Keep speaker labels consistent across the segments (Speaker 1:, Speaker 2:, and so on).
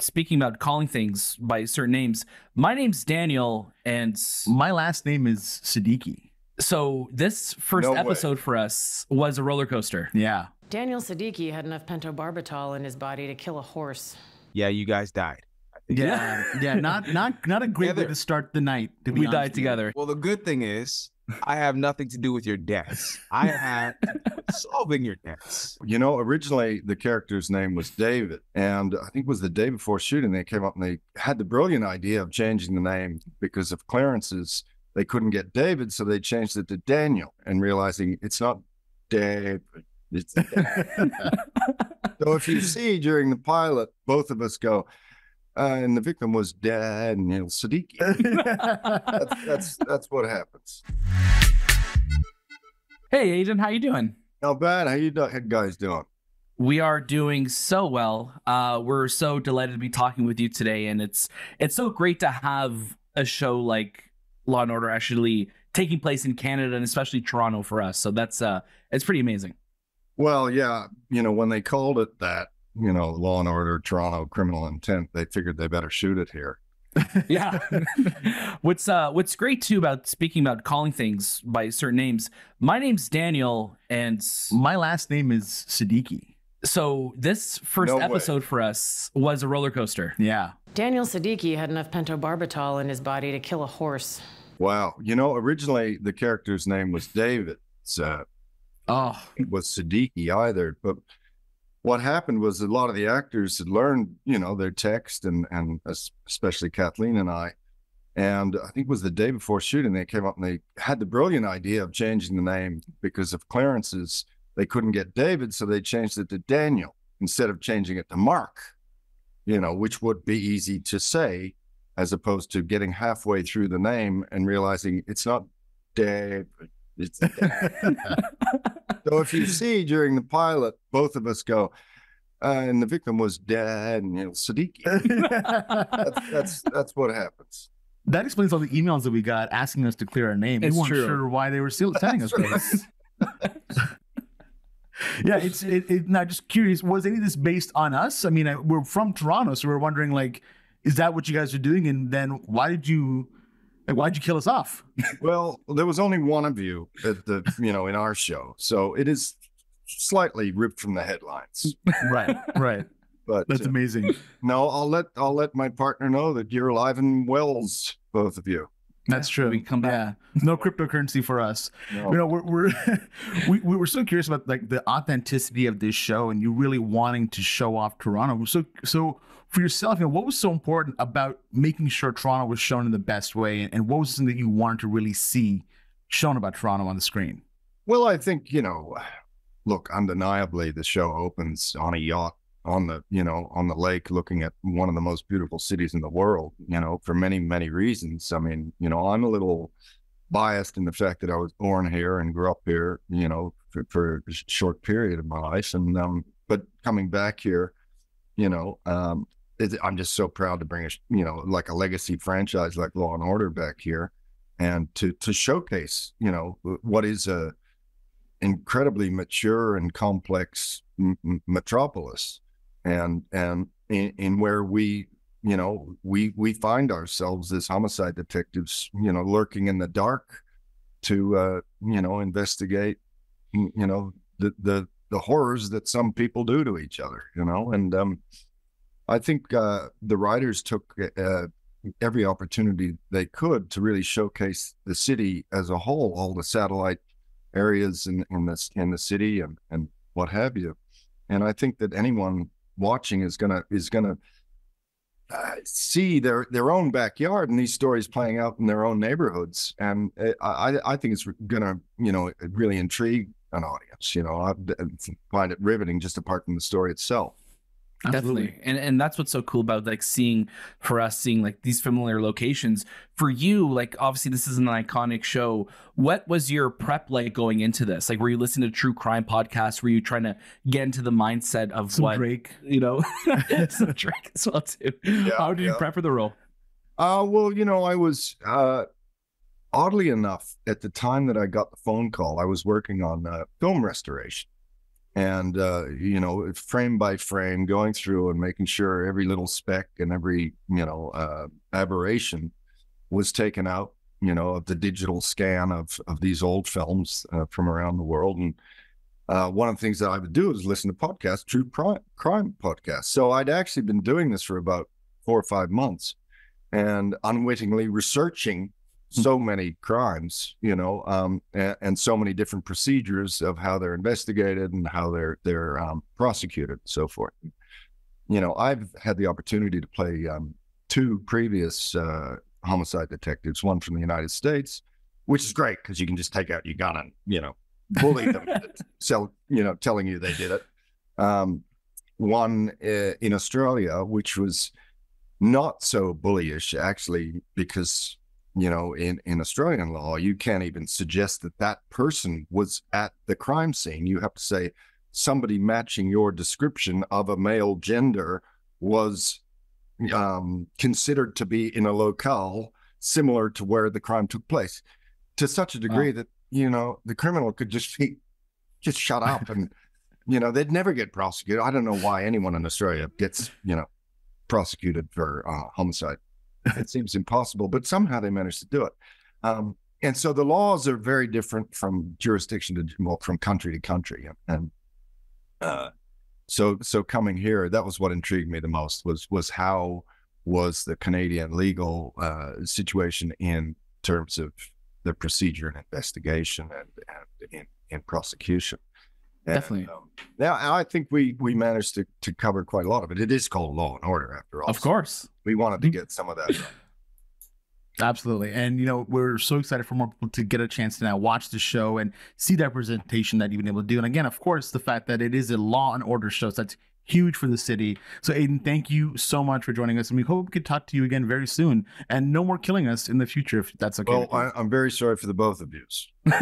Speaker 1: speaking about calling things by certain names, my name's Daniel, and
Speaker 2: My last name is Siddiqui.
Speaker 1: so this first
Speaker 3: No way.
Speaker 1: episode for us was a roller coaster.
Speaker 2: Yeah.
Speaker 4: Daniel Siddiqui had enough pentobarbital in his body to kill a horse.
Speaker 5: Yeah, you guys died.
Speaker 2: Yeah. yeah. Not not not a great way to start the night. To be
Speaker 1: We
Speaker 2: honest
Speaker 1: died together.
Speaker 5: Well, the good thing is, I have nothing to do with your deaths. I had solving your deaths.
Speaker 3: You know, originally the character's name was David, and I think it was the day before shooting they came up and they had the brilliant idea of changing the name because of clearances. They couldn't get David, so they changed it to Daniel, and realizing it's not David, it's so if you see during the pilot, both of us go, uh, and the victim was Daniel Siddiqui. that's, that's that's what happens.
Speaker 1: Hey, Aden, how you doing?
Speaker 3: Not bad. How you guys doing?
Speaker 1: We are doing so well. Uh, we're so delighted to be talking with you today, and it's it's so great to have a show like Law and Order actually taking place in Canada and especially Toronto for us. So that's uh, it's pretty amazing.
Speaker 3: Well, yeah, you know, when they called it that, you know, Law and Order Toronto Criminal Intent, they figured they better shoot it here.
Speaker 1: yeah. what's uh what's great too about speaking about calling things by certain names. My name's Daniel and
Speaker 2: My last name is Siddiqui.
Speaker 1: so this first
Speaker 3: No way.
Speaker 1: episode for us was a roller coaster.
Speaker 2: Yeah.
Speaker 4: Daniel Siddiqui had enough pentobarbital in his body to kill a horse.
Speaker 3: Wow. You know, originally the character's name was David. It's, uh,
Speaker 2: Oh.
Speaker 3: it was Siddiqui either. But what happened was a lot of the actors had learned, you know, their text and, and especially Kathleen and I. And I think it was the day before shooting, they came up and they had the brilliant idea of changing the name because of clearances. They couldn't get David, so they changed it to Daniel instead of changing it to Mark, you know, which would be easy to say as opposed to getting halfway through the name and realizing it's not David, it's. So if you see during the pilot, both of us go, uh, and the victim was Daniel Siddiqui. That's, that's that's what happens.
Speaker 2: That explains all the emails that we got asking us to clear our name.
Speaker 1: It's
Speaker 2: we weren't
Speaker 1: true.
Speaker 2: sure why they were still sending us
Speaker 3: That's
Speaker 2: those. yeah, it's it, it, now just curious. Was any of this based on us? I mean, I, we're from Toronto, so we're wondering like, is that what you guys are doing? And then why did you, like, why'd you kill us off?
Speaker 3: Well, there was only one of you at the you know in our show, so it is slightly ripped from the headlines.
Speaker 2: right, right.
Speaker 3: But
Speaker 2: That's
Speaker 3: uh,
Speaker 2: amazing.
Speaker 3: no, I'll let I'll let my partner know that you're alive and wells, both of you.
Speaker 2: That's true.
Speaker 1: we come back.
Speaker 2: Yeah, no cryptocurrency for us.
Speaker 3: No.
Speaker 2: You know, we're we're we, we were so curious about like the authenticity of this show, and you really wanting to show off Toronto. So so for yourself, you know, what was so important about making sure Toronto was shown in the best way, and what was something that you wanted to really see shown about Toronto on the screen?
Speaker 3: Well, I think, you know, look, undeniably the show opens on a yacht on the, you know, on the lake looking at one of the most beautiful cities in the world, you know, for many, many reasons. I mean, you know, I'm a little biased in the fact that I was born here and grew up here, you know, for, for a short period of my life. And, um, but coming back here, you know, um, I'm just so proud to bring a, you know, like a legacy franchise like Law and Order back here and to, to showcase, you know, what is a, incredibly mature and complex m- metropolis. And and in, in where we you know we we find ourselves as homicide detectives you know lurking in the dark to uh you know investigate you know the the the horrors that some people do to each other you know? And um i think uh the writers took uh every opportunity they could to really showcase the city as a whole all the satellite areas in in this in the city and and what have you. And i think that anyone watching is gonna is gonna uh, see their their own backyard and these stories playing out in their own neighborhoods. And uh, i i think it's gonna you know really intrigue an audience you know. I find it riveting just apart from the story itself
Speaker 1: Definitely. And and that's what's so cool about like seeing for us seeing like these familiar locations. For you, like obviously this is an iconic show. What was your prep like going into this? Like were you listening to true crime podcasts? Were you trying to get into the mindset of
Speaker 2: Some
Speaker 1: what
Speaker 2: Drake.
Speaker 1: you know some Drake as well too.
Speaker 2: How did you prep for the role?
Speaker 3: Uh, well, you know, I was uh, oddly enough at the time that I got the phone call, I was working on uh, film restoration, and uh, you know, frame by frame, going through and making sure every little speck and every you know uh, aberration was taken out. You know, of the digital scan of of these old films uh, from around the world, and uh, one of the things that I would do is listen to podcasts, true crime, crime podcasts. So I'd actually been doing this for about four or five months, and unwittingly researching so many crimes, you know, um, and, and, so many different procedures of how they're investigated and how they're they're um, prosecuted, and so forth. You know, I've had the opportunity to play um, two previous uh, homicide detectives, one from the United States, which is great because you can just take out your gun and you know bully them, sell, you know, telling you they did it. Um, one uh, in Australia, which was not so bullyish actually, because you know, in, in Australian law, you can't even suggest that that person was at the crime scene. You have to say somebody matching your description of a male gender was um, considered to be in a locale similar to where the crime took place to such a degree that, you know, the criminal could just be, just shut up and, you know, they'd never get prosecuted. I don't know why anyone in Australia gets, you know, prosecuted for uh, homicide it seems impossible, but somehow they managed to do it. Um, and so the laws are very different from jurisdiction to well, from country to country. And uh, so so coming here, that was what intrigued me the most was was how was the Canadian legal uh, situation in terms of the procedure and investigation and, and in, in prosecution.
Speaker 1: And, Definitely.
Speaker 3: Um, now, I think we we managed to to cover quite a lot of it. It is called Law and Order, after all.
Speaker 1: Of course,
Speaker 3: we wanted to get some of that.
Speaker 2: Absolutely. And, you know, we're so excited for more people to get a chance to now watch the show and see that presentation that you've been able to do. And again, of course, the fact that it is a law and order show. So that's huge for the city. So, Aden, thank you so much for joining us. And we hope we could talk to you again very soon and no more killing us in the future, if that's okay.
Speaker 3: Well, I, am very sorry for the both of you.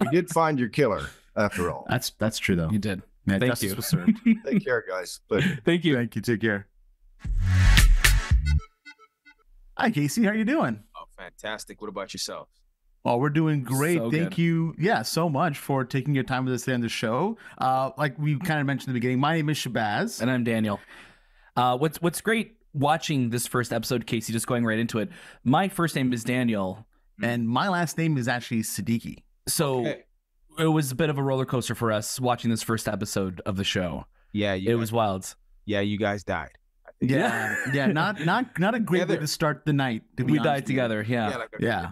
Speaker 3: we did find your killer after all.
Speaker 2: That's that's true, though.
Speaker 1: You did.
Speaker 2: Yeah, Thank you.
Speaker 3: Take care, guys. But
Speaker 1: Thank you.
Speaker 2: Thank you. Take care. Hi, Casey. How are you doing?
Speaker 5: Oh, fantastic. What about yourself?
Speaker 2: Oh, we're doing great.
Speaker 1: So
Speaker 2: Thank
Speaker 1: good.
Speaker 2: you, yeah, so much for taking your time with us today on the show. Uh, like we kind of mentioned in the beginning, my name is Shahbaz.
Speaker 1: And I'm Daniel. Uh, what's what's great watching this first episode, K.C., just going right into it. My first name is Daniel.
Speaker 2: and my last name is actually Siddiqui.
Speaker 1: So
Speaker 5: Okay.
Speaker 1: It was a bit of a roller coaster for us watching this first episode of the show.
Speaker 5: Yeah, you
Speaker 1: It
Speaker 5: guys-
Speaker 1: was wild.
Speaker 5: Yeah, you guys died. I think.
Speaker 2: Yeah, yeah, not not not a great way
Speaker 5: Together.
Speaker 2: to start the night. To be
Speaker 1: We
Speaker 2: honest
Speaker 1: died together. Yeah.
Speaker 5: Yeah, like a
Speaker 2: Yeah.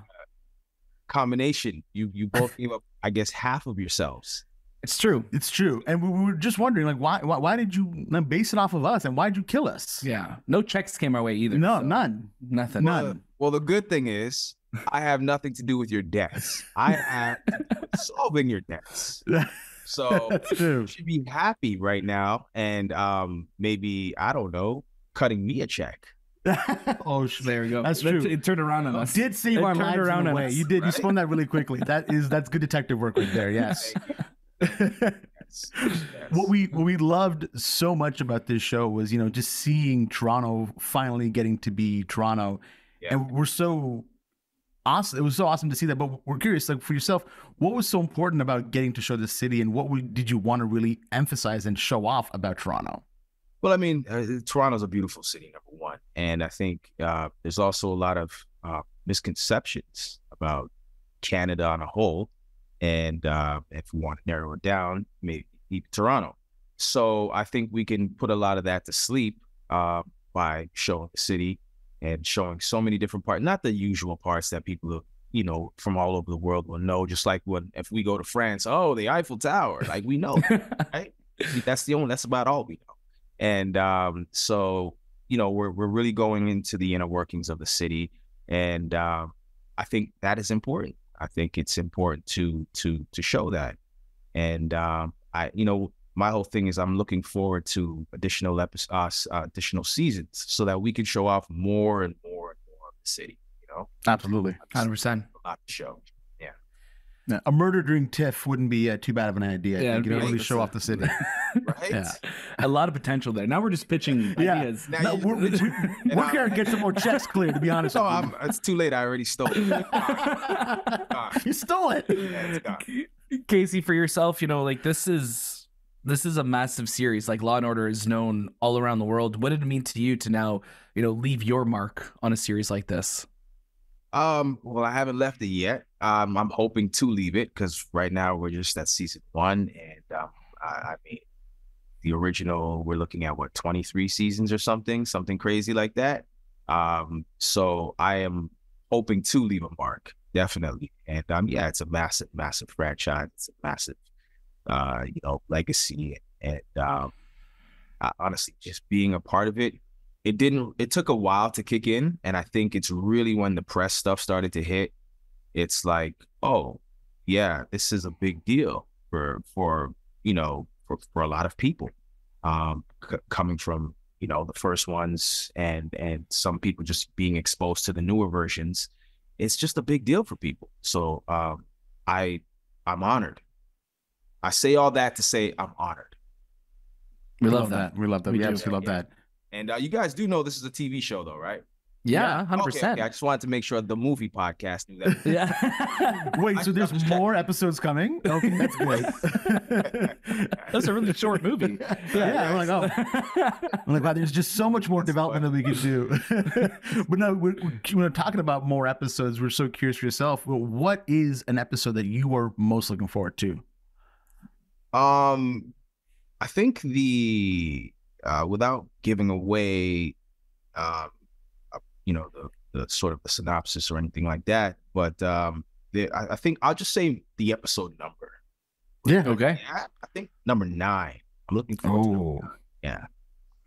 Speaker 5: combination. You you both gave up, I guess, half of yourselves.
Speaker 1: It's true.
Speaker 2: It's true, and we, we were just wondering, like, why, why, why did you base it off of us, and why did you kill us?
Speaker 1: Yeah. No checks came our way either.
Speaker 2: no,
Speaker 1: so
Speaker 2: none.
Speaker 1: Nothing.
Speaker 2: None.
Speaker 5: Well, well, the good thing is, I have nothing to do with your debts. I am solving your debts. So you should be happy right now, and um, maybe I don't know, cutting me a check.
Speaker 1: Oh, there we go.
Speaker 2: That's true.
Speaker 1: It turned around on us.
Speaker 2: Did save
Speaker 1: It
Speaker 2: our
Speaker 1: turned
Speaker 2: lives
Speaker 1: around
Speaker 2: in
Speaker 1: on
Speaker 2: way.
Speaker 1: us,
Speaker 2: You did. You spun that really quickly. That is that's good detective work right there. Yes.
Speaker 5: Yes. Yes.
Speaker 2: what we what we loved so much about this show was you know just seeing Toronto finally getting to be Toronto,
Speaker 5: Yeah.
Speaker 2: and we're so awesome. It was so awesome to see that. But we're curious, like for yourself, what was so important about getting to show the city, and what did you want to really emphasize and show off about Toronto?
Speaker 5: Well, I mean, uh, Toronto's a beautiful city, number one, and I think uh, there's also a lot of uh, misconceptions about Canada on a whole. And uh, if we want to narrow it down, maybe Toronto. So I think we can put a lot of that to sleep uh, by showing the city and showing so many different parts, not the usual parts that people, you know, from all over the world will know. Just like when if we go to France, oh, the Eiffel Tower, like we know, right? That's the only. That's about all we know. And um, so, you know, we're we're really going into the inner workings of the city, and um, I think that is important. I think it's important to to to show that. And um, I, you know, my whole thing is I'm looking forward to additional episodes, uh, additional seasons, so that we can show off more and more and more of the city. You know,
Speaker 2: Absolutely.
Speaker 1: Hundred percent.
Speaker 5: a lot to show.
Speaker 2: Yeah, a murder during TIFF wouldn't be uh, too bad of an idea.
Speaker 1: Yeah,
Speaker 2: Yeah, you
Speaker 1: it'd
Speaker 2: know, really show off the city.
Speaker 5: Right?
Speaker 2: Yeah.
Speaker 1: A lot of potential there. Now we're just pitching
Speaker 2: Yeah.
Speaker 1: ideas.
Speaker 5: Now
Speaker 2: No,
Speaker 5: you-
Speaker 2: we're, we,
Speaker 5: And
Speaker 2: we're
Speaker 5: I'm-
Speaker 2: here to get some more checks cleared. To be honest,
Speaker 5: So I'm, it's too late. I already stole it.
Speaker 2: you. You stole it.
Speaker 5: Yeah, it's gone.
Speaker 1: K.C., for yourself, you know, like this is this is a massive series. Like Law and Order is known all around the world. What did it mean to you to now, you know, leave your mark on a series like this?
Speaker 5: Um, well, I haven't left it yet. Um, I'm hoping to leave it because right now we're just at season one, and um, I, I mean, the original we're looking at what 23 seasons or something, something crazy like that. Um, so I am hoping to leave a mark, definitely. And um, yeah, it's a massive, massive franchise. It's a massive, uh, you know, legacy, and um, I, honestly, just being a part of it it didn't it took a while to kick in and i think it's really when the press stuff started to hit it's like oh yeah this is a big deal for for you know for, for a lot of people um c- coming from you know the first ones and and some people just being exposed to the newer versions. It's just a big deal for people. So um i i'm honored i say all that to say i'm honored
Speaker 1: We love, that.
Speaker 2: We love that.
Speaker 1: We
Speaker 2: We,
Speaker 1: do.
Speaker 2: absolutely love
Speaker 5: Yeah.
Speaker 2: that.
Speaker 5: and uh, you guys do know this is a tv show though right
Speaker 1: Yeah, hundred
Speaker 5: Okay,
Speaker 1: percent.
Speaker 5: okay. I just wanted to make sure the movie podcast knew that.
Speaker 1: Yeah.
Speaker 2: Wait, so there's more episodes coming? Okay, that's great.
Speaker 1: That's a really short movie.
Speaker 2: Yeah, I'm like, oh. I'm like, wow, there's just so much more development that we could do. but no, we're, we're, we're talking about more episodes. We're so curious for yourself. Well, what is an episode that you are most looking forward to?
Speaker 5: Um, I think the uh, without giving away, um, uh, you know, the the sort of the synopsis or anything like that, but um, the, I, I think I'll just say the episode number.
Speaker 2: Yeah.
Speaker 1: Okay.
Speaker 5: Yeah, I think number nine. I'm looking forward to
Speaker 2: Oh.
Speaker 5: nine. Yeah,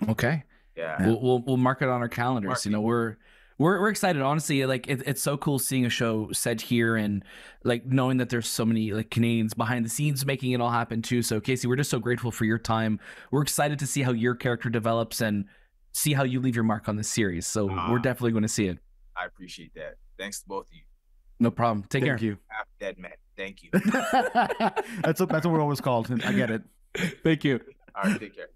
Speaker 1: Okay.
Speaker 5: yeah.
Speaker 1: We'll, we'll we'll mark it on our calendars.
Speaker 5: Mark
Speaker 1: You know, we're we're we're excited. Honestly, like it, it's so cool seeing a show set here and like knowing that there's so many like Canadians behind the scenes making it all happen too. So K.C., we're just so grateful for your time. We're excited to see how your character develops and see how you leave your mark on this series. So
Speaker 5: Ah.
Speaker 1: we're definitely going to see it.
Speaker 5: I appreciate that. Thanks to both of you.
Speaker 1: No problem. Take
Speaker 2: Thank
Speaker 1: care.
Speaker 2: you.
Speaker 5: Half dead man. Thank you.
Speaker 2: that's what, that's what we're always called. I get it.
Speaker 1: Thank you.
Speaker 5: All right, take care.